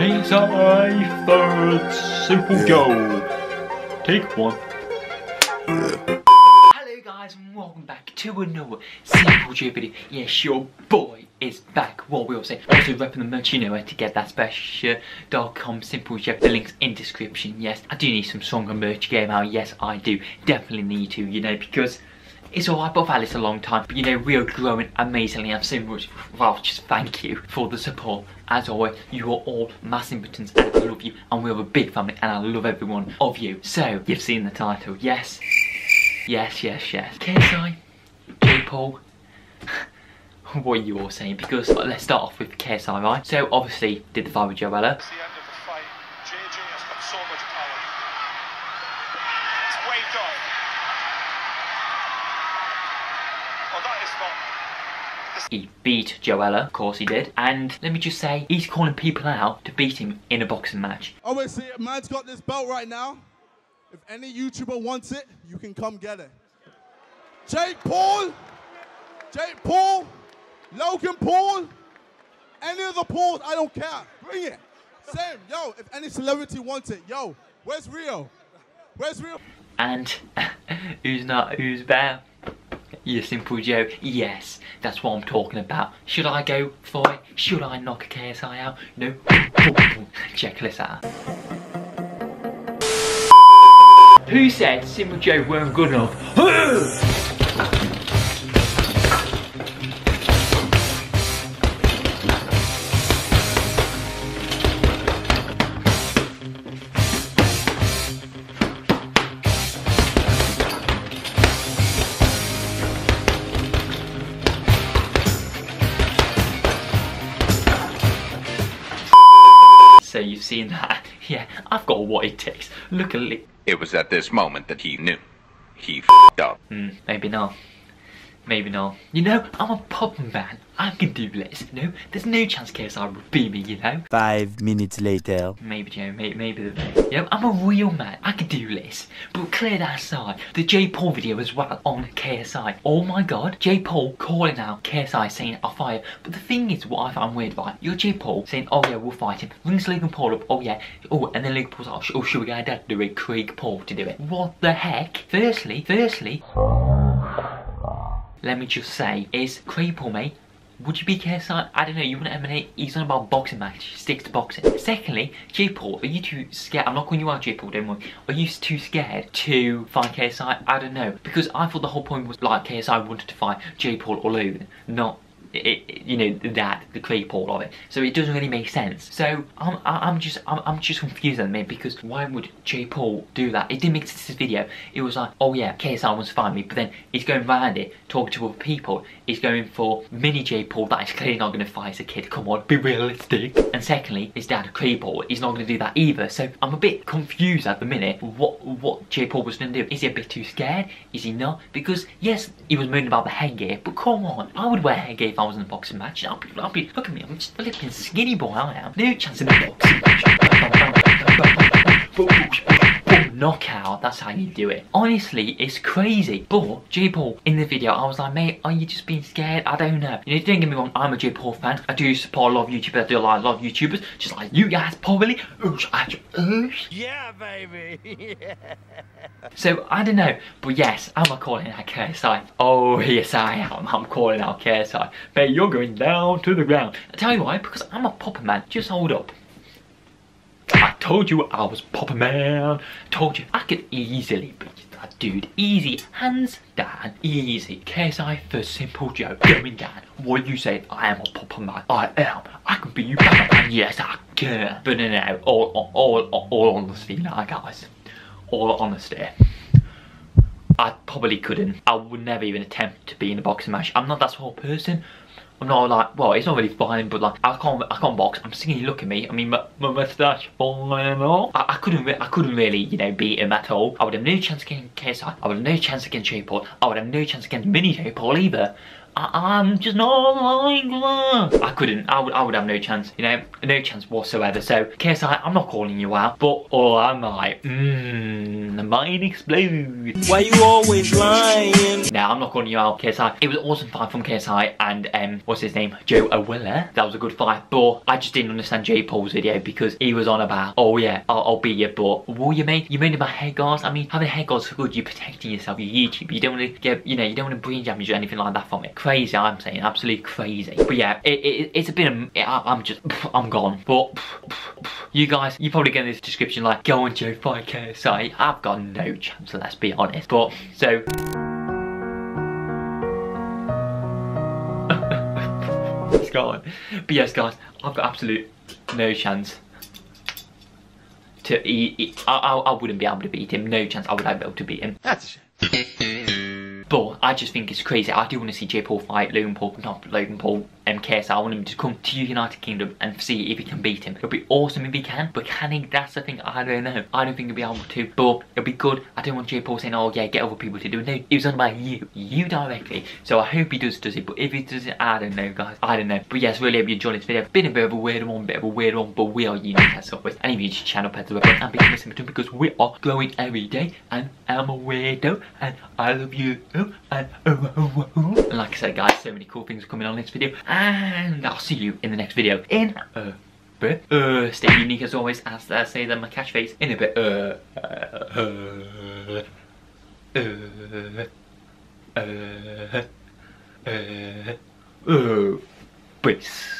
KSI third Simple Joe. Take one. Hello guys and welcome back to another Simple Joe video. Yes, your boy is back. What we all say. Also repping the merch, you know where to get that special.com Simple Joe. The link's in description. Yes, I do need some song stronger merch game out. Yes, I do. Definitely need to, you know, because it's alright, but I've had this a long time. But you know, we are growing amazingly. I'm so much, well, just thank you for the support. As always, you are all massive and I love you. And we have a big family and I love every one of you. So, you've seen the title, yes? Yes, yes, yes. KSI, J Paul. what are you all saying? Because let's start off with KSI, right? So, obviously, did the fight with Joe Weller. It's the end of the fight. JJ has got so much power. It's waved off. Oh, that is not. He beat Joe Weller, of course he did. And let me just say, he's calling people out to beat him in a boxing match. Obviously, man's got this belt right now. If any YouTuber wants it, you can come get it. Jake Paul, Jake Paul, Logan Paul, any of the Pauls, I don't care. Bring it. Same, yo, if any celebrity wants it, yo, where's Rio? Where's Rio? And who's not, who's better? You simple Joe. Yes, that's what I'm talking about. Should I go for it? Should I knock a KSI out? No. Check this out. Who said Simple Joe weren't good enough? You've seen that? Yeah, I've got what it takes. Look at it. It was at this moment that he knew. He f***ed up. Hmm, maybe not. Maybe not. You know, I'm a pop man. I can do this. You know, there's no chance KSI would beat me, you know? Five minutes later. Maybe, Joe, maybe, maybe the You know, I'm a real man. I can do this. But clear that aside. The J. Paul video as well on KSI. Oh my god. J. Paul calling out KSI saying I'll fire. But the thing is, what I found weird, right? You're J. Paul saying, oh yeah, we'll fight him. Rings Logan Paul up, oh yeah. Oh, and then Logan Paul's like, oh, oh should we get dad to do it? Greg Paul to do it. What the heck? Firstly, firstly, let me just say, is Greg Paul, mate, would you be KSI? I don't know, you want to emanate, he's on about boxing match, sticks to boxing. Secondly, J Paul, are you too scared? I'm not calling you out J Paul, don't worry. Are you too scared to fight KSI? I don't know. Because I thought the whole point was like KSI wanted to fight J Paul or Logan, not it, you know that the Paul of it. So it doesn't really make sense. So I'm I'm just I'm, I'm just confused at the minute because why would J Paul do that? It didn't make sense this video. It was like oh yeah KSI wants to find me, but then he's going around it talking to other people. He's going for mini J Paul that is clearly not going to fight a kid. Come on, be realistic. And secondly, his dad Paul, he's not going to do that either. So I'm a bit confused at the minute. What what J Paul was going to do? Is he a bit too scared? Is he not? Because yes, he was moaning about the headgear, but come on, I would wear headgear I was in a boxing match. I'll be, I'll be, look at me, I'm just a flipping skinny boy, I am. No chance in a boxing match. Knockout, that's how you do it. Honestly, it's crazy. But J Paul, in the video, I was like, mate, are you just being scared? I don't know. You know, don't get me wrong, I'm a J Paul fan. I do support a lot of YouTubers, I do like a lot of YouTubers, just like you guys probably. Yeah, baby. So I don't know, but yes, I'm calling out KSI? Oh yes I am. I'm calling out KSI. But you're going down to the ground. I tell you why, because I'm a popper man. Just hold up. I told you I was popper man. Told you I could easily beat that dude. Easy, hands down, easy. KSI for simple Joe going down. What you say? I am a popper man. I am. I can beat you back, and yes I can. But no, no, all, all, all, all honesty now, guys all honesty, I probably couldn't. I would never even attempt to be in a boxing match. I'm not that sort of person. I'm not like, well, it's not really fine, but like, I can't, I can't box. I'm singing, look at me. I mean, my, my mustache falling off. I, I couldn't, I couldn't really, you know, beat him at all. I would have no chance against KSI. I would have no chance against J Paul. I would have no chance against Mini J Paul either. I, am just not like that. I couldn't. I would. I would have no chance. You know, no chance whatsoever. So KSI, I'm not calling you out, but oh, I'm like, mmm, mind explode. Why you always lying? No, I'm not calling you out, KSI. It was an awesome fight from KSI and um, what's his name, Joe Weller. That was a good fight, but I just didn't understand Jake Paul's video because he was on about, oh yeah, I'll, I'll beat you, but what you made? You made about head guards. I mean, having head guards is good. You're protecting yourself. You're YouTube. You don't want to get, you know, you don't want to brain damage or anything like that from it. Crazy, I'm saying, absolutely crazy. But yeah, it, it, it's a bit of, I, I'm just, I'm gone. But you guys, you probably get this description like, go on Joe fight KSI. I've got no chance, let's be honest. But so. It's gone. But yes, guys, I've got absolute no chance to eat. I, I, I wouldn't be able to beat him. No chance I would be able to beat him. That's. But I just think it's crazy. I do want to see Jay Paul fight Logan Paul, not Logan Paul, MKS. I want him to come to United Kingdom and see if he can beat him. It'll be awesome if he can, but can he? That's the thing. I don't know. I don't think he'll be able to, but it'll be good. I don't want Jay Paul saying, oh yeah, get other people to do it. No, it was on about you. You directly. So I hope he does does it, but if he does it, I don't know, guys. I don't know. But yes, really hope you enjoyed this video. Been a bit of a weird one, bit of a weird one, but we are unique as always. And if you just channel pet to the and become a simple because we are growing every day, and I'm a weirdo, and I love you, oh, and oh, oh, oh, oh. And like I said, guys, so many cool things are coming on this video, and I'll see you in the next video in a bit. Uh, stay unique as always, as I say that my catchphrase in a bit. Uh, uh, uh, uh, uh, uh, uh, peace.